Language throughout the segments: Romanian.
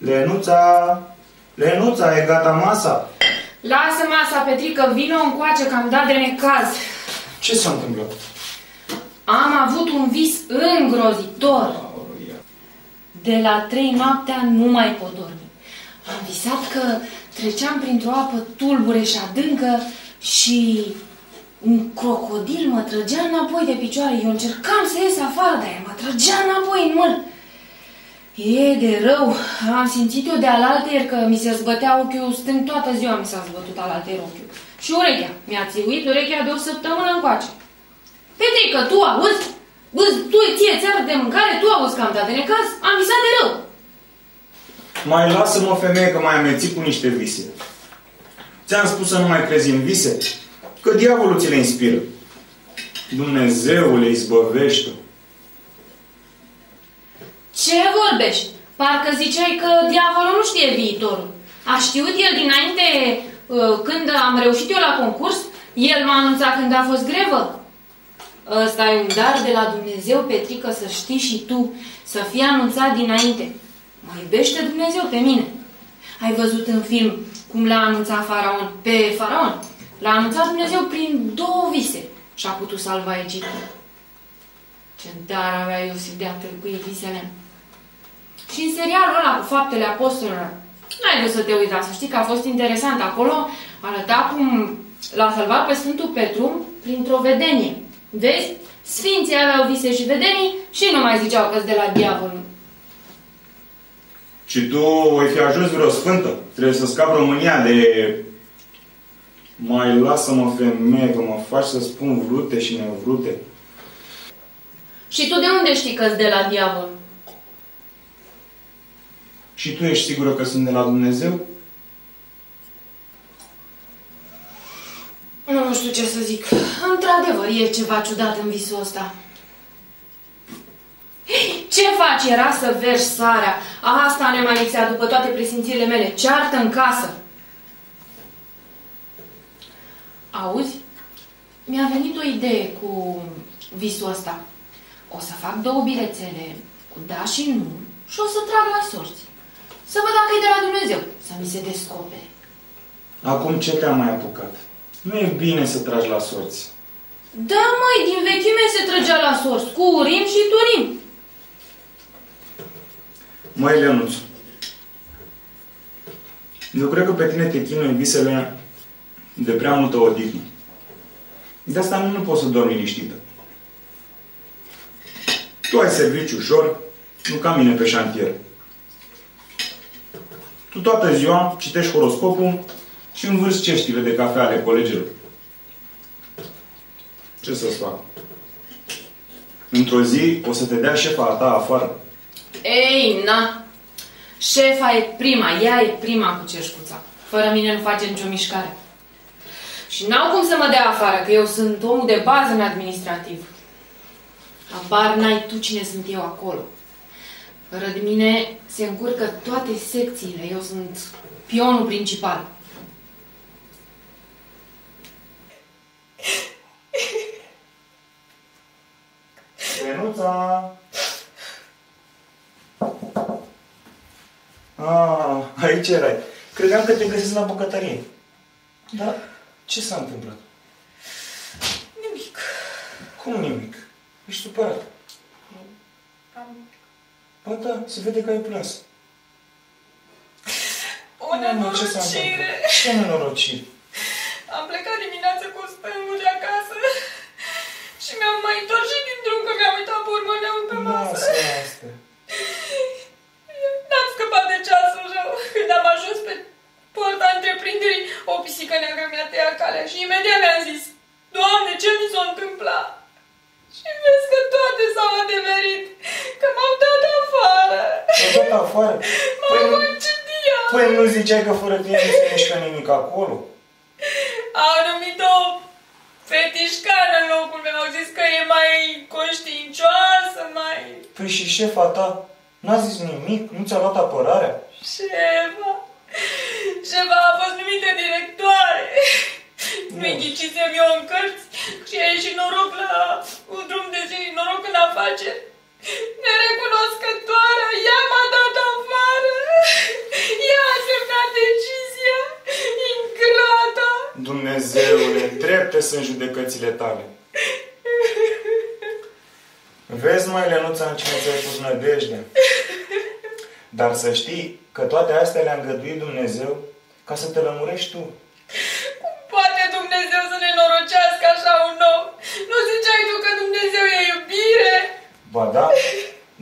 Lenuța, Lenuța, e gata masa? Lasă masa, Petrică, vină încoace că am dat de necaz. Ce s-a întâmplat? Am avut un vis îngrozitor. De la trei noaptea nu mai pot dormi. Am visat că treceam printr-o apă tulbure și adâncă și un crocodil mă trăgea înapoi de picioare. Eu încercam să ies afară, dar el mă trăgea înapoi în măr. E de rău. Am simțit eu de alaltăieri că mi se zbătea ochiul stâng toată ziua mi s-a zbătut alaltăieri ochiul. Și urechea. Mi-a țiuit urechea de o săptămână încoace. Petrică, tu auzi? Bă, tu ție ți de mâncare, tu auzi că am dat de necaz? Am visat de rău. Mai lasă-mă, femeie, că mai amețit cu niște vise. Ți-am spus să nu mai crezi în vise? Că diavolul ți le inspiră. Dumnezeu le izbăvește. Ce vorbești? Parcă ziceai că diavolul nu știe viitorul. A știut el dinainte, uh, când am reușit eu la concurs? El m-a anunțat când a fost grevă? Ăsta e un dar de la Dumnezeu, Petrică, să știi și tu, să fie anunțat dinainte. Mă iubește Dumnezeu pe mine. Ai văzut în film cum l-a anunțat faraon pe faraon? L-a anunțat Dumnezeu prin două vise și a putut salva Egiptul. Ce dar avea Iosif de a tâlcui visele. Și în serialul ăla cu faptele apostolilor, n-ai vrut să te uita, să știi că a fost interesant. Acolo arăta cum l-a salvat pe Sfântul Petru printr-o vedenie. Vezi? Sfinții aveau vise și vedenii și nu mai ziceau că de la diavol. Și tu ai fi ajuns vreo sfântă. Trebuie să scap România de... Mai lasă-mă, femeie, că mă faci să spun vrute și nevrute. Și tu de unde știi că de la diavol? Și tu ești sigură că sunt de la Dumnezeu? Nu știu ce să zic. Într-adevăr, e ceva ciudat în visul ăsta. Ce faci? Era să vergi sarea. Asta ne mai lipsea după toate presimțirile mele. Ceartă în casă. Auzi? Mi-a venit o idee cu visul ăsta. O să fac două bilețele cu da și nu și o să trag la sorți. Să văd dacă e de la Dumnezeu, să mi se descopere. Acum ce te-a mai apucat? Nu e bine să tragi la sorți. Da, mai din vechime se trăgea la sorți, cu urim și turim. Măi, Leonuț, eu cred că pe tine te chinuie visele de prea multă odihnă. De asta nu, nu poți să dormi liniștită. Tu ai serviciu ușor, nu ca mine pe șantier. Tu toată ziua citești horoscopul și învârți ceștile de cafea ale colegilor. Ce să-ți fac? Într-o zi o să te dea șefa a ta afară. Ei, na! Șefa e prima, ea e prima cu cerșcuța. Fără mine nu face nicio mișcare. Și n-au cum să mă dea afară, că eu sunt omul de bază în administrativ. Abar n-ai tu cine sunt eu acolo. Fără de mine se încurcă toate secțiile. Eu sunt pionul principal. Renuța! Ah, aici erai. Credeam că te găsesc la bucătărie. Dar ce s-a întâmplat? Nimic. Cum nimic? Ești supărat. Am Ba da, se vede că ai plâns. o nenorocire. Ce nenorocire? Am plecat dimineața cu stângul de acasă și mi-am mai întors și din drum că mi-am uitat pormoneul pe masă. Lasă asta. N-am scăpat de ceasul rău. Când am ajuns pe porta întreprinderii, o pisică neagră mi-a tăiat calea și imediat mi-am zis Doamne, ce mi s-a întâmplat? Și vezi că toate s-au adeverit, că m-au dat afară. Te-ai dat afară? Păi, Mamă, nu- ce diavol! păi nu ziceai că fără tine nu se mișcă nimic acolo? Au numit-o fetișcană în locul meu. Au zis că e mai conștiincioasă, mai... Păi și șefa ta n-a zis nimic? Nu ți-a luat apărarea? Șeva. Șeva a fost numită directoare. Nu. Mi ghicisem eu în cărți și a ieșit noroc la un drum de zi, noroc în afaceri. Nerecunoscătoarea, ea m-a dat afară. Dumnezeule, trepte sunt judecățile tale. Vezi, mai Lenuța, în cine ți-ai pus nădejde. Dar să știi că toate astea le-a îngăduit Dumnezeu ca să te lămurești tu. Poate Dumnezeu să ne norocească așa un om. Nu ziceai tu că Dumnezeu e iubire? Ba da,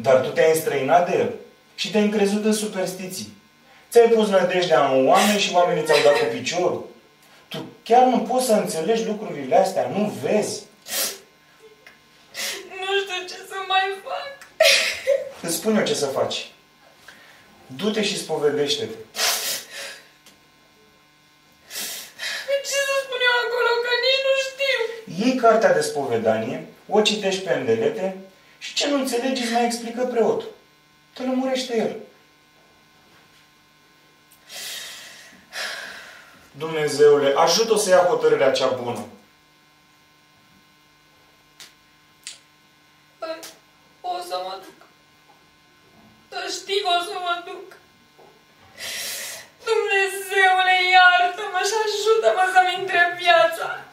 dar tu te-ai înstrăinat de El și te-ai încrezut în superstiții. Ți-ai pus nădejdea în oameni și oamenii ți-au dat cu piciorul. Tu chiar nu poți să înțelegi lucrurile astea, nu vezi. Nu știu ce să mai fac. Îți spun eu ce să faci. Du-te și spovedește-te. Ce să spun eu acolo, că nici nu știu. Iei cartea de spovedanie, o citești pe îndelete și ce nu înțelegi îți mai explică preotul. Te lămurește el. Dumnezeule, ajută să ia hotărârea cea bună. Păi, o să mă duc. Să știi o să mă duc. Dumnezeule, iartă-mă și ajută-mă să-mi întreb viața.